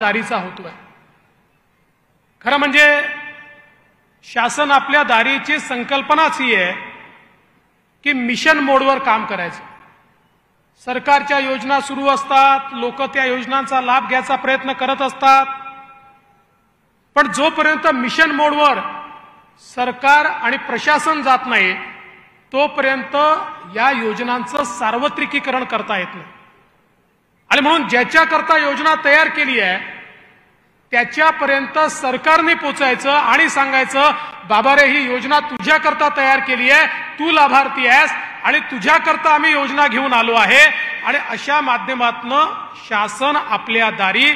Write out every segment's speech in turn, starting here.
दारीचा होतोय. खरं म्हणजे शासन आपल्या दारीची संकल्पनाच ही आहे की मिशन मोडवर काम करायचं. सरकारच्या योजना सुरू असतात लोक त्या योजनांचा लाभ घ्यायचा प्रयत्न करत असतात. पण जोपर्यंत मिशन मोडवर सरकार आणि प्रशासन जात नाही तोपर्यंत या योजनांचं सार्वत्रिकीकरण करता येत नाही. आणि म्हणून ज्याच्याकरता योजना तयार केली आहे त्याच्यापर्यंत सरकारने पोचायचं आणि सांगायचं बाबा रे ही योजना तुझ्याकरता तयार केली आहे तू लाभार्थी आहेस आणि तुझ्याकरता आम्ही योजना घेऊन आलो आहे. आणि अशा माध्यमातनं शासन आपल्या दारी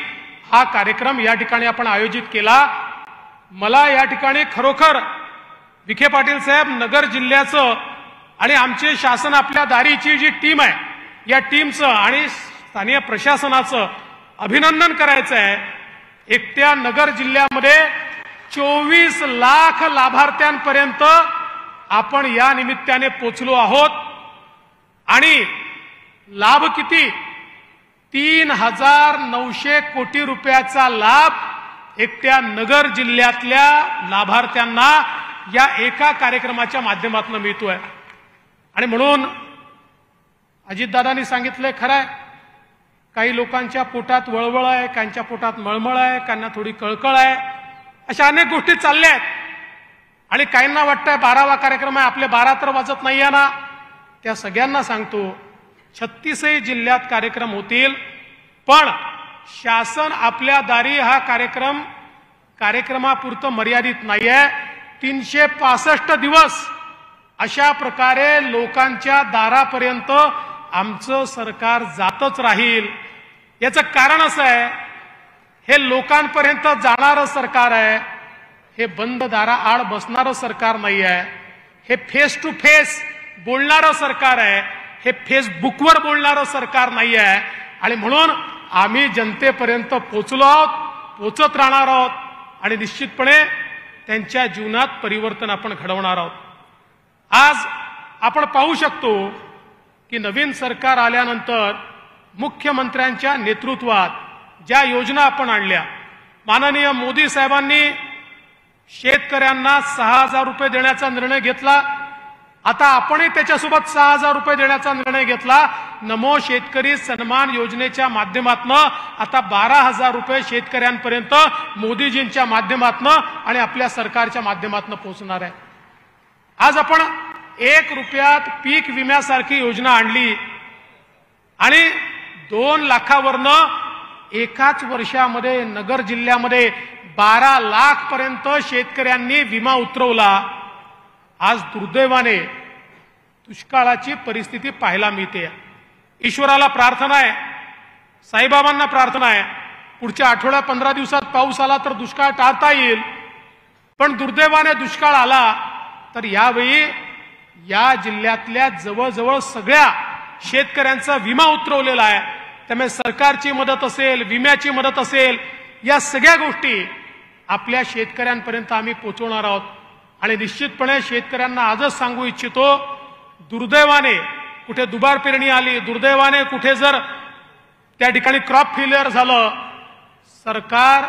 हा कार्यक्रम या ठिकाणी आपण आयोजित केला. मला या ठिकाणी खरोखर विखे पाटील साहेब नगर जिल्ह्याचं आणि आमचे शासन आपल्या दारीची जी टीम आहे या टीमचं आणि स्थानीय प्रशासनाचं अभिनंदन करायचं आहे एकट्या नगर जिल्ह्यामध्ये चोवीस लाख लाभार्थ्यांपर्यंत आपण या निमित्ताने पोचलो आहोत. आणि लाभ किती? तीन हजार नऊशे कोटी रुपयाचा लाभ एकट्या नगर जिल्ह्यातल्या लाभार्थ्यांना या एका कार्यक्रमाच्या माध्यमातून मिळतोय. आणि म्हणून अजितदादांनी सांगितलंय खरं आहे काही लोकांच्या पोटात वळवळ आहे काहींच्या पोटात मळमळ आहे काहींना थोडी कळकळ आहे. अशा अनेक गोष्टी चालल्या आहेत. आणि काहींना वाटतंय बारावा कार्यक्रम आहे आपले बारा तर वाजत नाही आहे ना. त्या सगळ्यांना सांगतो छत्तीसही जिल्ह्यात कार्यक्रम होतील पण शासन आपल्या दारी हा कार्यक्रम कार्यक्रमापुरतं मर्यादित नाही आहे तीनशे पासष्ट दिवस अशा प्रकारे लोकांच्या दारापर्यंत आमचं सरकार जातच राहील. याचं कारण असं आहे हे लोकांपर्यंत जाणारं सरकार आहे हे बंद दारा आड बसणारं सरकार नाही आहे हे फेस टू फेस बोलणारं सरकार आहे हे फेसबुकवर बोलणारं सरकार नाही आहे आणि म्हणून आम्ही जनतेपर्यंत पोचलो आहोत पोचत राहणार आहोत आणि निश्चितपणे त्यांच्या जीवनात परिवर्तन आपण घडवणार आहोत. आज आपण पाहू शकतो की नवीन सरकार आल्यानंतर मुख्यमंत्र्यांच्या नेतृत्वात ज्या योजना आपण आणल्या माननीय मोदी साहेबांनी शेतकऱ्यांना सहा हजार रुपये देण्याचा निर्णय घेतला. आता आपणही त्याच्यासोबत सहा हजार रुपये देण्याचा निर्णय घेतला. नमो शेतकरी सन्मान योजनेच्या माध्यमातून आता बारा हजार रुपये शेतकऱ्यांपर्यंत मोदीजींच्या माध्यमातून आणि आपल्या सरकारच्या माध्यमातून पोहोचणार आहे. आज आपण एक रुपयात पीक विम्यासारखी योजना आणली. आणि दोन लाखावरनं एकाच वर्षामध्ये नगर जिल्ह्यामध्ये बारा लाख पर्यंत शेतकऱ्यांनी विमा उतरवला. आज दुर्दैवाने दुष्काळाची परिस्थिती पाहायला मिळते. ईश्वराला प्रार्थना आहे. साईबाबांना प्रार्थना आहे. पुढच्या आठवड्या पंधरा दिवसात पाऊस आला तर दुष्काळ टाळता येईल. पण दुर्दैवाने दुष्काळ आला तर यावेळी या जिल्ह्यातल्या जवळजवळ सगळ्या शेतकऱ्यांचा विमा उतरवलेला आहे. त्यामुळे सरकारची मदत असेल विम्याची मदत असेल या सगळ्या गोष्टी आपल्या शेतकऱ्यांपर्यंत आम्ही पोचवणार आहोत. आणि निश्चितपणे शेतकऱ्यांना आजच सांगू इच्छितो दुर्दैवाने कुठे दुबार पेरणी आली दुर्दैवाने कुठे जर त्या ठिकाणी क्रॉप फेल्युअर झालं सरकार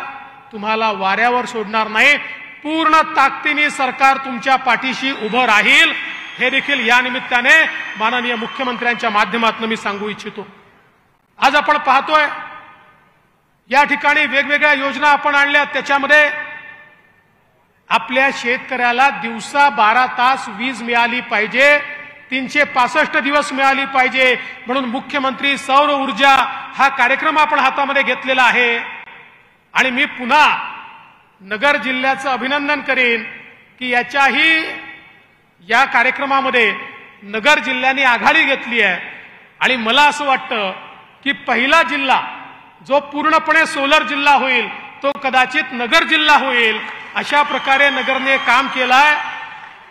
तुम्हाला वाऱ्यावर सोडणार नाही. पूर्ण ताकदीने सरकार तुमच्या पाठीशी उभं राहील. हे देखील या निमित्ताने माननीय मुख्यमंत्र्यांच्या माध्यमातून मी सांगू इच्छितो. आज आपण पाहतोय या ठिकाणी वेगवेगळ्या योजना आपण आणल्या. त्याच्यामध्ये आपल्या शेतकऱ्याला दिवसा बारा तास वीज मिळाली पाहिजे तीनशे पासष्ट दिवस मिळाली पाहिजे. म्हणून मुख्यमंत्री सौर ऊर्जा हा कार्यक्रम आपण हातामध्ये घेतलेला आहे. आणि मी पुन्हा नगर जिल्ह्याचं अभिनंदन करेन की याच्याही या कार्यक्रमामध्ये नगर जिल्ह्याने आघाडी घेतली आहे. आणि मला असं वाटतं की पहिला जिल्हा जो पूर्णपणे सोलर जिल्हा होईल तो कदाचित नगर जिल्हा होईल अशा प्रकारे नगरने काम केलं आहे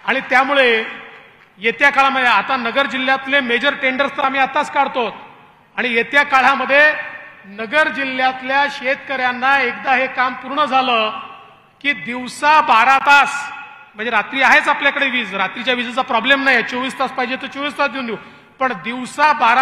आणि त्यामुळे येत्या काळामध्ये आता नगर जिल्ह्यातले मेजर टेंडर्स तर आम्ही आताच काढतो. आणि येत्या काळामध्ये नगर जिल्ह्यातल्या शेतकऱ्यांना एकदा हे काम पूर्ण झालं की दिवसा बारा तास म्हणजे रात्री आहेच आपल्याकडे वीज. रात्रीच्या विजेचा प्रॉब्लेम नाही चोवीस तास पाहिजे तर चोवीस तास देऊन देऊ. पण दिवसा बारा